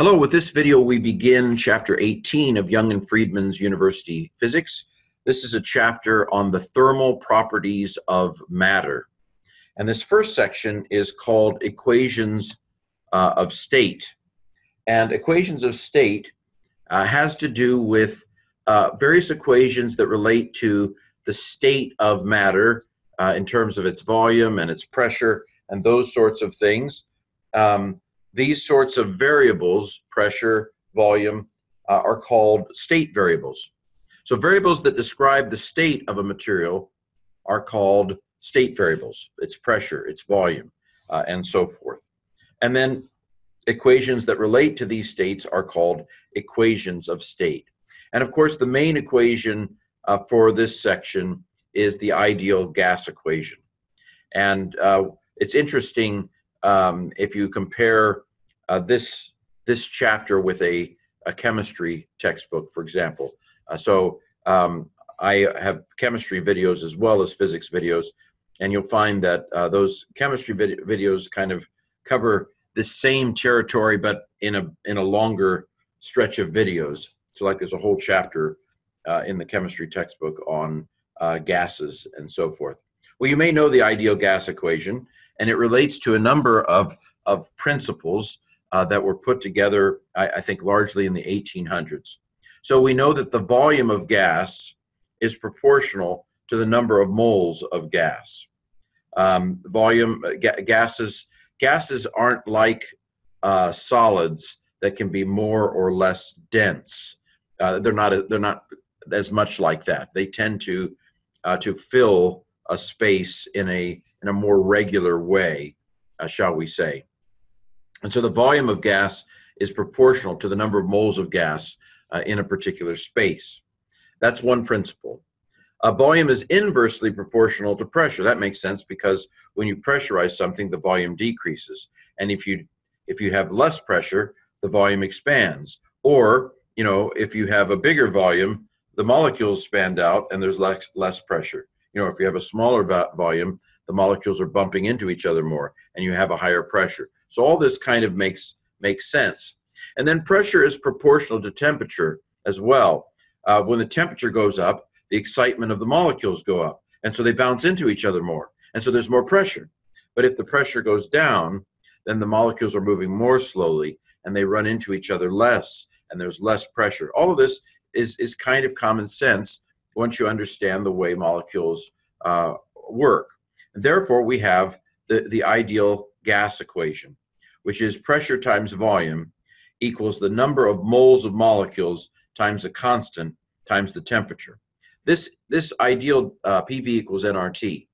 Hello, with this video we begin chapter 18 of Young and Freedman's University Physics. This is a chapter on the thermal properties of matter. And this first section is called Equations uh, of State. And equations of state uh, has to do with uh, various equations that relate to the state of matter uh, in terms of its volume and its pressure and those sorts of things. Um, these sorts of variables, pressure, volume, uh, are called state variables. So variables that describe the state of a material are called state variables, its pressure, its volume, uh, and so forth. And then equations that relate to these states are called equations of state. And of course, the main equation uh, for this section is the ideal gas equation. And uh, it's interesting um, if you compare uh, this this chapter with a, a chemistry textbook, for example. Uh, so um, I have chemistry videos as well as physics videos, and you'll find that uh, those chemistry vid videos kind of cover the same territory, but in a in a longer stretch of videos. So, like, there's a whole chapter uh, in the chemistry textbook on uh, gases and so forth. Well, you may know the ideal gas equation, and it relates to a number of of principles uh, that were put together, I, I think, largely in the 1800s. So we know that the volume of gas is proportional to the number of moles of gas. Um, volume uh, ga gases gases aren't like uh, solids that can be more or less dense. Uh, they're not they're not as much like that. They tend to uh, to fill a space in a in a more regular way, uh, shall we say? And so the volume of gas is proportional to the number of moles of gas uh, in a particular space. That's one principle. Uh, volume is inversely proportional to pressure. That makes sense because when you pressurize something, the volume decreases. And if you if you have less pressure, the volume expands. Or, you know, if you have a bigger volume, the molecules expand out and there's less, less pressure. You know, if you have a smaller volume, the molecules are bumping into each other more and you have a higher pressure. So all this kind of makes makes sense. And then pressure is proportional to temperature as well. Uh, when the temperature goes up, the excitement of the molecules go up. And so they bounce into each other more. And so there's more pressure. But if the pressure goes down, then the molecules are moving more slowly and they run into each other less and there's less pressure. All of this is, is kind of common sense once you understand the way molecules uh, work. Therefore, we have the, the ideal gas equation which is pressure times volume, equals the number of moles of molecules times a constant times the temperature. This, this ideal uh, PV equals nRT.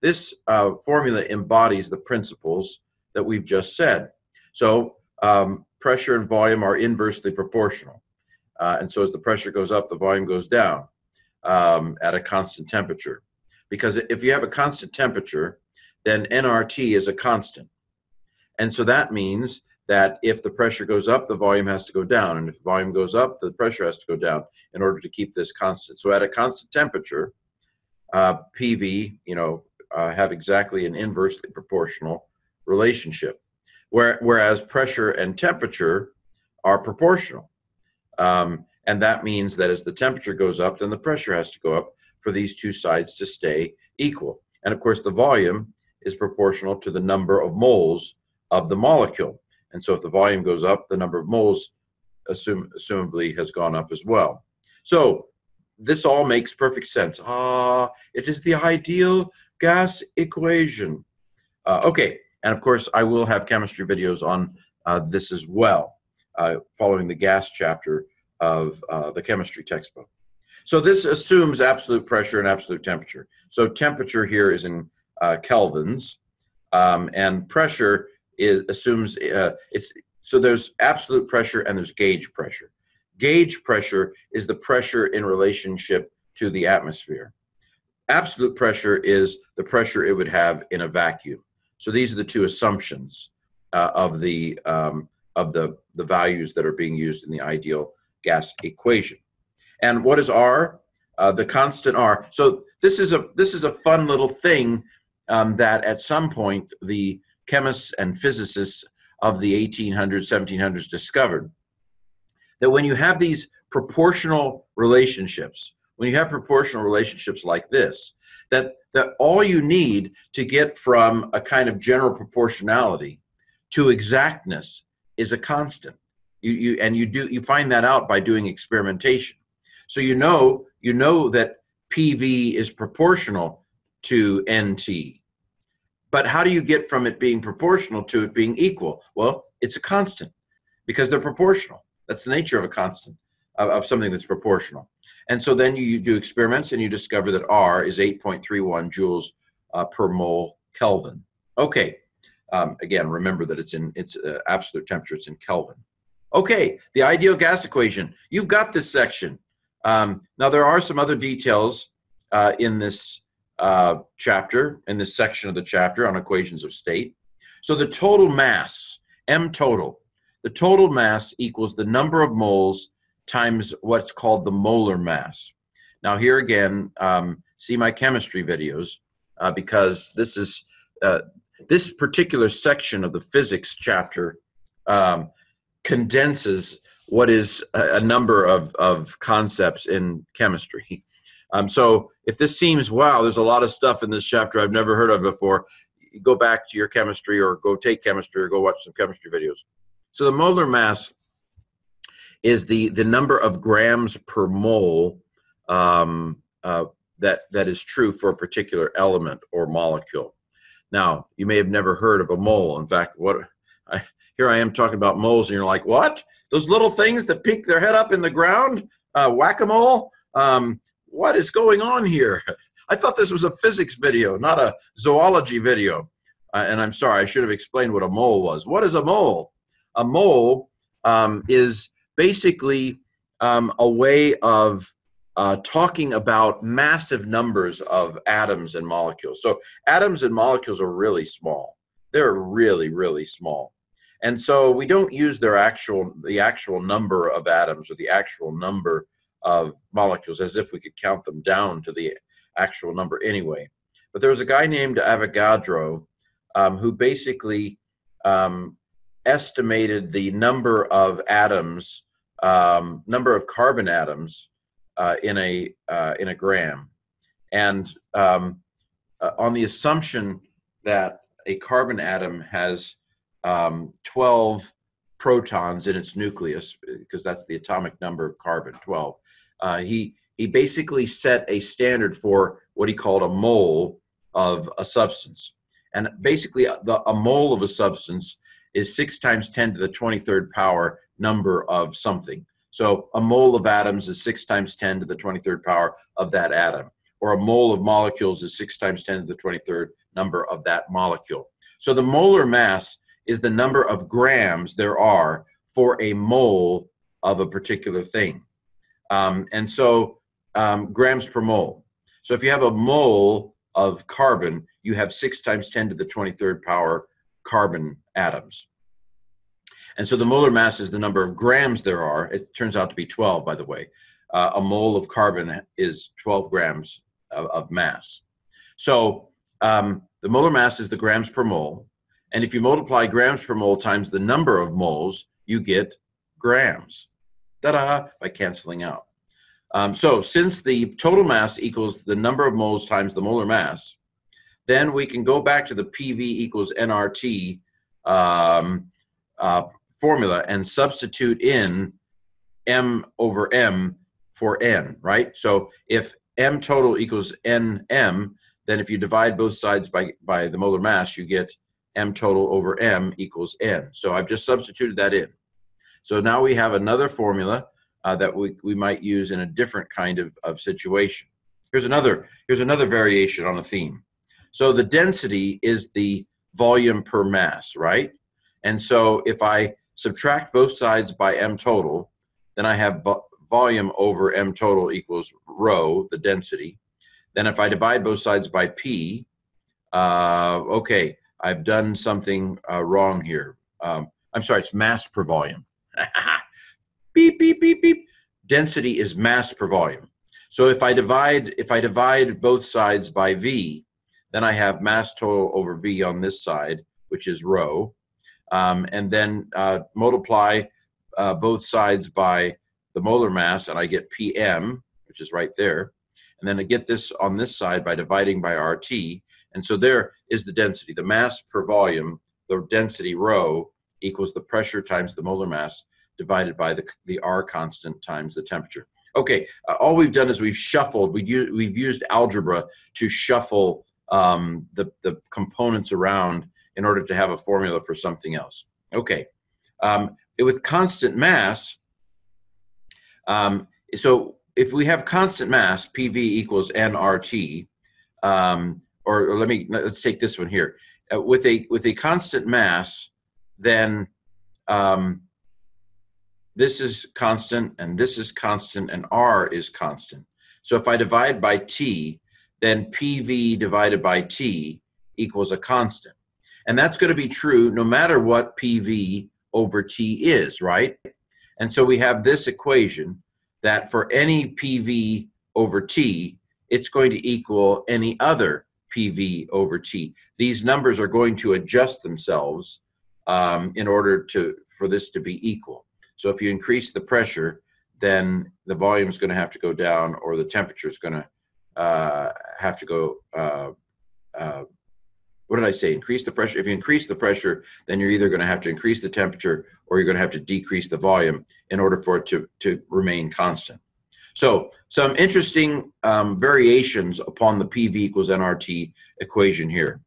This uh, formula embodies the principles that we've just said. So um, pressure and volume are inversely proportional. Uh, and so as the pressure goes up, the volume goes down um, at a constant temperature. Because if you have a constant temperature, then nRT is a constant. And so that means that if the pressure goes up, the volume has to go down. And if volume goes up, the pressure has to go down in order to keep this constant. So at a constant temperature, uh, PV, you know, uh, have exactly an inversely proportional relationship. Where, whereas pressure and temperature are proportional. Um, and that means that as the temperature goes up, then the pressure has to go up for these two sides to stay equal. And of course, the volume is proportional to the number of moles of the molecule. And so if the volume goes up, the number of moles assume, assumably has gone up as well. So this all makes perfect sense. Ah, it is the ideal gas equation. Uh, okay, and of course I will have chemistry videos on uh, this as well, uh, following the gas chapter of uh, the chemistry textbook. So this assumes absolute pressure and absolute temperature. So temperature here is in uh, kelvins, um, and pressure is assumes uh, it's so there's absolute pressure and there's gauge pressure. Gauge pressure is the pressure in relationship to the atmosphere. Absolute pressure is the pressure it would have in a vacuum. So these are the two assumptions uh, of the um, of the the values that are being used in the ideal gas equation. And what is R? Uh, the constant R. So this is a this is a fun little thing um, that at some point the chemists and physicists of the 1800s, 1700s discovered that when you have these proportional relationships, when you have proportional relationships like this, that, that all you need to get from a kind of general proportionality to exactness is a constant. You, you, and you do you find that out by doing experimentation. So you know you know that PV is proportional to NT. But how do you get from it being proportional to it being equal? Well, it's a constant because they're proportional. That's the nature of a constant, of, of something that's proportional. And so then you do experiments and you discover that R is 8.31 joules uh, per mole Kelvin. Okay, um, again, remember that it's in its uh, absolute temperature, it's in Kelvin. Okay, the ideal gas equation. You've got this section. Um, now, there are some other details uh, in this uh, chapter, in this section of the chapter on equations of state. So the total mass, M total, the total mass equals the number of moles times what's called the molar mass. Now here again, um, see my chemistry videos uh, because this is uh, this particular section of the physics chapter um, condenses what is a, a, number of, of concepts in chemistry. Um, so if this seems, wow, there's a lot of stuff in this chapter I've never heard of before, go back to your chemistry or go take chemistry or go watch some chemistry videos. So the molar mass is the the number of grams per mole um, uh, that that is true for a particular element or molecule. Now, you may have never heard of a mole. In fact, what I, here I am talking about moles, and you're like, what? Those little things that peek their head up in the ground, uh, whack-a-mole. Um, what is going on here? I thought this was a physics video, not a zoology video. Uh, and I'm sorry, I should have explained what a mole was. What is a mole? A mole um, is basically um, a way of uh, talking about massive numbers of atoms and molecules. So atoms and molecules are really small. They're really, really small. And so we don't use their actual the actual number of atoms or the actual number of molecules as if we could count them down to the actual number anyway. But there was a guy named Avogadro um, who basically um, estimated the number of atoms um, number of carbon atoms uh, in a uh, in a gram, and um, uh, on the assumption that a carbon atom has um, 12 protons in its nucleus, because that's the atomic number of carbon, 12. Uh, he he basically set a standard for what he called a mole of a substance, and basically uh, the, a mole of a substance is six times 10 to the 23rd power number of something. So a mole of atoms is six times 10 to the 23rd power of that atom, or a mole of molecules is six times 10 to the 23rd number of that molecule. So the molar mass is the number of grams there are for a mole of a particular thing. Um, and so um, grams per mole. So if you have a mole of carbon, you have six times 10 to the 23rd power carbon atoms. And so the molar mass is the number of grams there are. It turns out to be 12, by the way. Uh, a mole of carbon is 12 grams of, of mass. So um, the molar mass is the grams per mole. And if you multiply grams per mole times the number of moles, you get grams. Ta-da! By canceling out. Um, so since the total mass equals the number of moles times the molar mass, then we can go back to the PV equals nRT um, uh, formula and substitute in m over m for n, right? So if m total equals nm, then if you divide both sides by, by the molar mass, you get m total over m equals n. So I've just substituted that in. So now we have another formula uh, that we, we might use in a different kind of, of situation. Here's another, here's another variation on a theme. So the density is the volume per mass, right? And so if I subtract both sides by m total, then I have volume over m total equals rho, the density. Then if I divide both sides by p, uh, okay, I've done something uh, wrong here. Um, I'm sorry, it's mass per volume. beep, beep, beep, beep. Density is mass per volume. So if I divide if I divide both sides by v, then I have mass total over v on this side, which is rho. um, and then uh, multiply uh, both sides by the molar mass, and I get PM, which is right there. And then I get this on this side by dividing by RT. And so there is the density. The mass per volume, the density rho, equals the pressure times the molar mass divided by the, the R constant times the temperature. Okay, uh, all we've done is we've shuffled, we we've used algebra to shuffle um, the, the components around in order to have a formula for something else. Okay, um, with constant mass, um, so if we have constant mass, PV equals nRT, um, or, let me let's take this one here. Uh, with a with a constant mass, then um, this is constant and this is constant and R is constant. So if I divide by T, then PV divided by T equals a constant. And that's going to be true no matter what PV over T is, right? And so we have this equation that for any PV over T, it's going to equal any other PV over T. These numbers are going to adjust themselves um, in order to for this to be equal. So if you increase the pressure, then the volume is going to have to go down or the temperature is going to uh, have to go, uh, uh, what did I say? Increase the pressure. If you increase the pressure, then you're either going to have to increase the temperature or you're going to have to decrease the volume in order for it to, to remain constant. So some interesting um, variations upon the PV equals nRT equation here.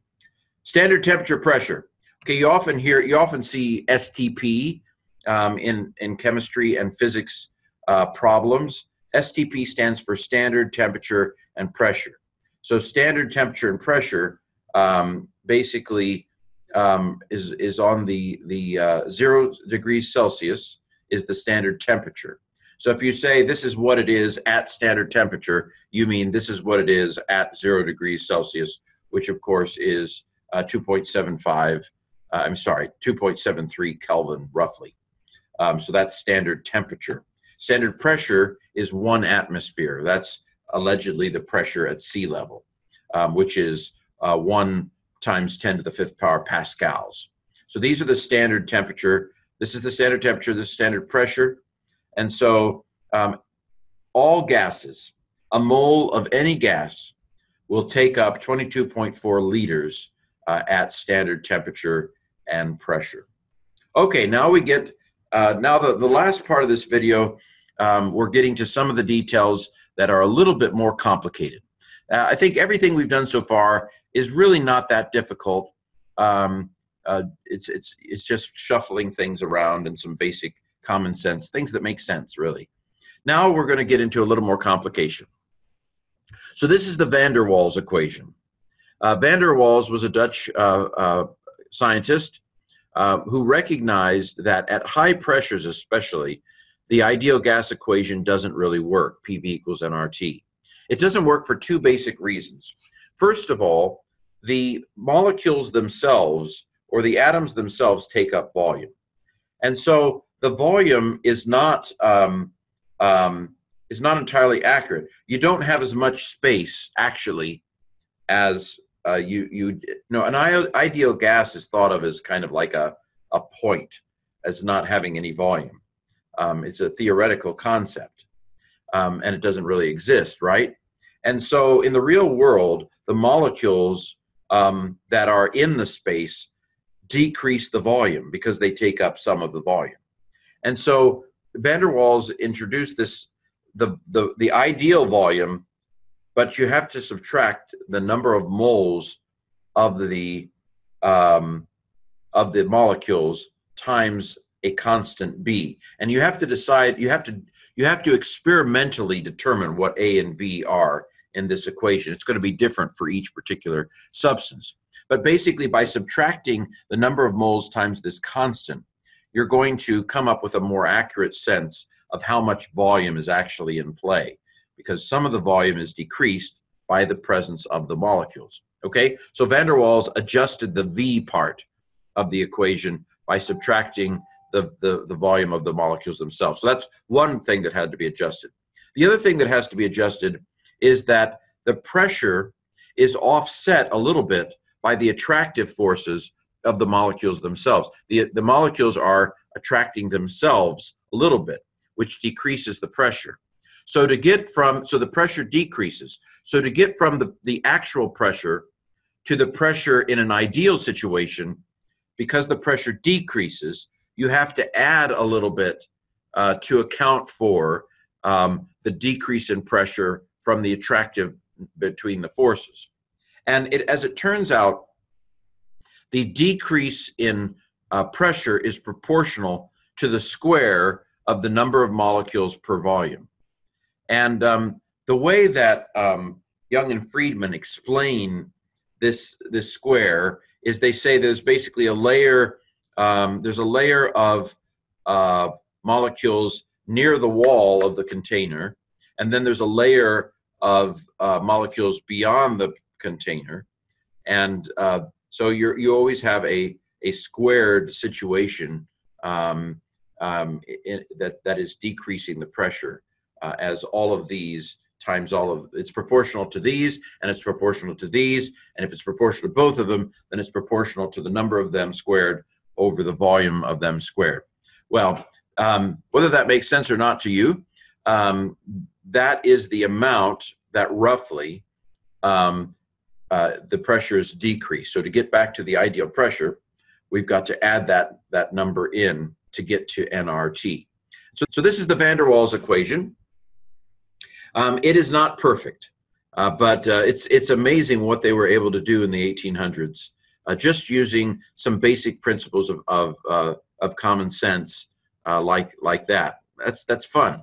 Standard temperature pressure. Okay, you often hear, you often see STP um, in, in chemistry and physics uh, problems. STP stands for standard temperature and pressure. So standard temperature and pressure um, basically um, is, is on the, the uh, zero degrees Celsius is the standard temperature. So if you say this is what it is at standard temperature, you mean this is what it is at zero degrees Celsius, which of course is uh, 2.75, uh, I'm sorry, 2.73 Kelvin roughly. Um, so that's standard temperature. Standard pressure is one atmosphere. That's allegedly the pressure at sea level, um, which is uh, one times 10 to the fifth power pascals. So these are the standard temperature. This is the standard temperature, this is standard pressure. And so um, all gases, a mole of any gas will take up 22.4 liters uh, at standard temperature and pressure. Okay, now we get uh, now, the, the last part of this video, um, we're getting to some of the details that are a little bit more complicated. Uh, I think everything we've done so far is really not that difficult. Um, uh, it's, it's, it's just shuffling things around and some basic common sense, things that make sense, really. Now we're going to get into a little more complication. So this is the van der Waals equation. Uh, van der Waals was a Dutch uh, uh, scientist uh, who recognized that at high pressures, especially, the ideal gas equation doesn't really work, PV equals nRT. It doesn't work for two basic reasons. First of all, the molecules themselves or the atoms themselves take up volume. And so the volume is not um, um, is not entirely accurate. You don't have as much space actually as uh, you you know an ideal gas is thought of as kind of like a a point as not having any volume. Um, it's a theoretical concept, um, and it doesn't really exist, right? And so, in the real world, the molecules um, that are in the space decrease the volume because they take up some of the volume. And so, van der Waals introduced this the the the ideal volume but you have to subtract the number of moles of the um, of the molecules times a constant b. And you have to decide you have to you have to experimentally determine what a and b are in this equation. It's going to be different for each particular substance. But basically by subtracting the number of moles times this constant you're going to come up with a more accurate sense of how much volume is actually in play because some of the volume is decreased by the presence of the molecules. Okay, so van der Waals adjusted the V part of the equation by subtracting the, the, the volume of the molecules themselves. So that's one thing that had to be adjusted. The other thing that has to be adjusted is that the pressure is offset a little bit by the attractive forces of the molecules themselves. The, the molecules are attracting themselves a little bit, which decreases the pressure. So to get from, so the pressure decreases. So to get from the, the actual pressure to the pressure in an ideal situation, because the pressure decreases, you have to add a little bit uh, to account for um, the decrease in pressure from the attractive between the forces. And it, as it turns out, the decrease in uh, pressure is proportional to the square of the number of molecules per volume. And um, the way that um, Young and Freedman explain this, this square is they say there's basically a layer, um, there's a layer of uh, molecules near the wall of the container, and then there's a layer of uh, molecules beyond the container. And uh, so you you always have a, a squared situation um, um, in, that, that is decreasing the pressure uh, as all of these times all of it's proportional to these and it's proportional to these and if it's proportional to both of them then it's proportional to the number of them squared over the volume of them squared. Well um, whether that makes sense or not to you um, that is the amount that roughly um, uh, the pressures decrease. So to get back to the ideal pressure, we've got to add that, that number in to get to nRT. So, so this is the van der Waals equation. Um, it is not perfect, uh, but uh, it's, it's amazing what they were able to do in the 1800s, uh, just using some basic principles of, of, uh, of common sense uh, like, like that. That's, that's fun.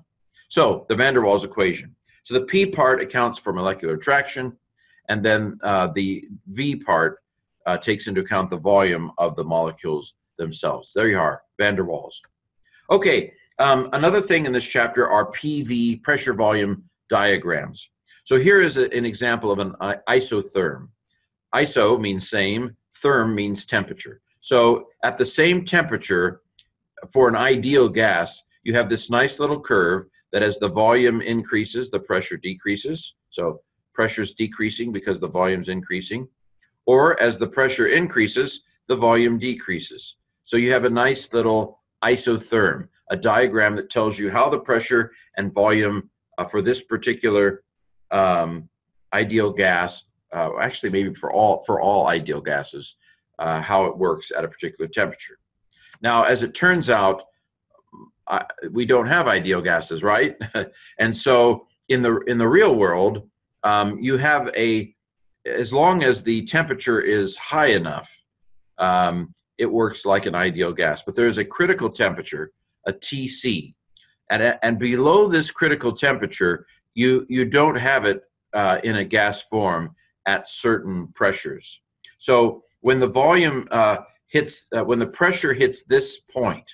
So the van der Waals equation. So the P part accounts for molecular attraction, and then uh, the V part uh, takes into account the volume of the molecules themselves. There you are, van der Waals. Okay, um, another thing in this chapter are PV, pressure volume diagrams. So here is a, an example of an isotherm. Iso means same, therm means temperature. So at the same temperature, for an ideal gas, you have this nice little curve that as the volume increases, the pressure decreases. So pressure is decreasing because the volume is increasing. Or as the pressure increases, the volume decreases. So you have a nice little isotherm, a diagram that tells you how the pressure and volume uh, for this particular um, ideal gas, uh, actually maybe for all for all ideal gases, uh, how it works at a particular temperature. Now, as it turns out, I, we don't have ideal gases, right? and so in the in the real world, um, you have a as long as the temperature is high enough, um, it works like an ideal gas. But there's a critical temperature, a TC, and and below this critical temperature, you you don't have it uh, in a gas form at certain pressures. So when the volume uh, hits, uh, when the pressure hits this point,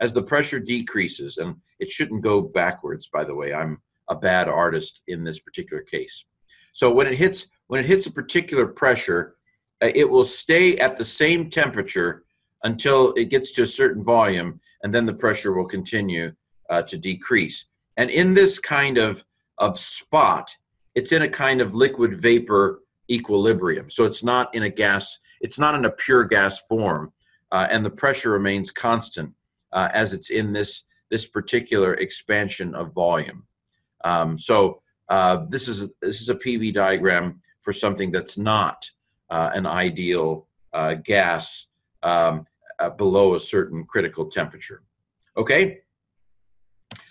as the pressure decreases, and it shouldn't go backwards, by the way, I'm a bad artist in this particular case. So when it hits, when it hits a particular pressure, uh, it will stay at the same temperature until it gets to a certain volume, and then the pressure will continue uh, to decrease. And in this kind of, of spot, it's in a kind of liquid vapor equilibrium. So it's not in a gas, it's not in a pure gas form, uh, and the pressure remains constant uh, as it's in this this particular expansion of volume. Um, so uh, this is this is a PV diagram for something that's not uh, an ideal uh, gas um, uh, below a certain critical temperature. Okay.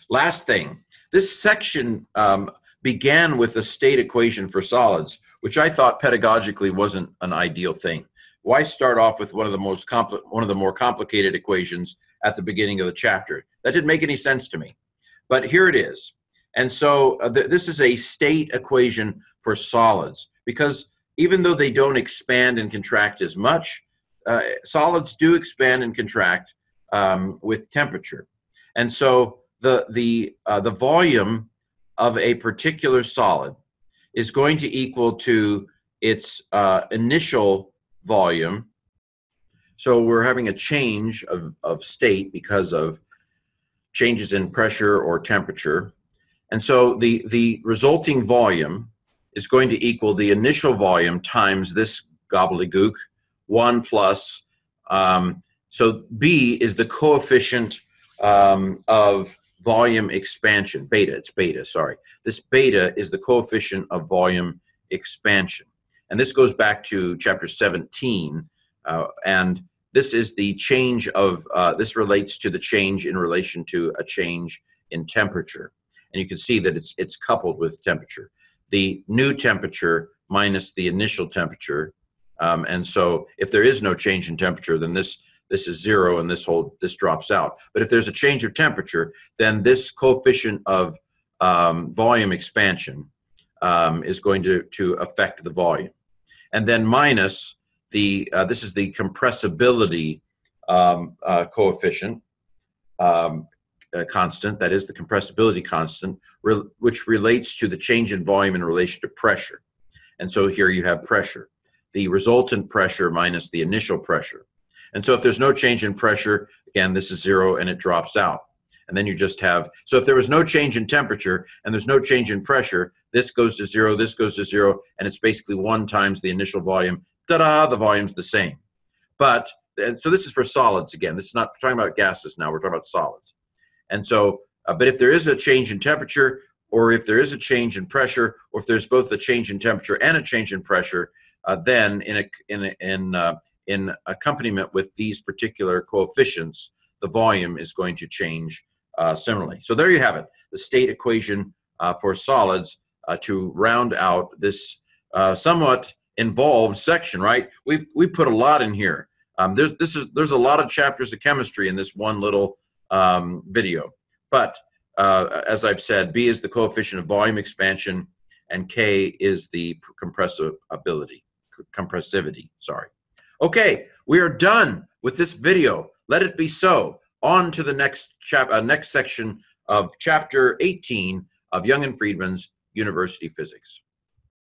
Last thing, this section um, began with a state equation for solids, which I thought pedagogically wasn't an ideal thing. Why start off with one of the most one of the more complicated equations at the beginning of the chapter. That didn't make any sense to me. But here it is. And so uh, th- this is a state equation for solids because even though they don't expand and contract as much, uh, solids do expand and contract um, with temperature. And so the, the, uh, the volume of a particular solid is going to equal to its uh, initial volume so we're having a change of, of state because of changes in pressure or temperature. And so the, the resulting volume is going to equal the initial volume times this gobbledygook, 1 plus Um, so B is the coefficient um, of volume expansion, beta, it's beta, sorry. This beta is the coefficient of volume expansion. And this goes back to chapter 17, uh, and this is the change of, uh, this relates to the change in relation to a change in temperature. And you can see that it's, it's coupled with temperature. The new temperature minus the initial temperature. Um, and so if there is no change in temperature, then this this is zero and this whole this drops out. But if there's a change of temperature, then this coefficient of um, volume expansion um, is going to, to affect the volume. And then minus the, uh, this is the compressibility um, uh, coefficient um, uh, constant, that is the compressibility constant, re which relates to the change in volume in relation to pressure. And so here you have pressure. The resultant pressure minus the initial pressure. And so if there's no change in pressure, again, this is zero and it drops out. And then you just have, so if there was no change in temperature and there's no change in pressure, this goes to zero, this goes to zero, and it's basically one times the initial volume. Ta-da, the volume's the same. But, so this is for solids again. This is not we're talking about gases now, we're talking about solids. And so, uh, but if there is a change in temperature, or if there is a change in pressure, or if there's both a change in temperature and a change in pressure, uh, then in a, in a, in uh, in accompaniment with these particular coefficients, the volume is going to change uh, similarly. So there you have it, the state equation uh, for solids uh, to round out this somewhat involved section, right? We've, we put a lot in here. Um, there's, this is, there's a lot of chapters of chemistry in this one little um, video. But uh, as I've said, B is the coefficient of volume expansion, and K is the compressibility, compressivity, sorry. Okay, we are done with this video. Let it be so. On to the next chap uh, next section of chapter 18 of Young and Freedman's University Physics.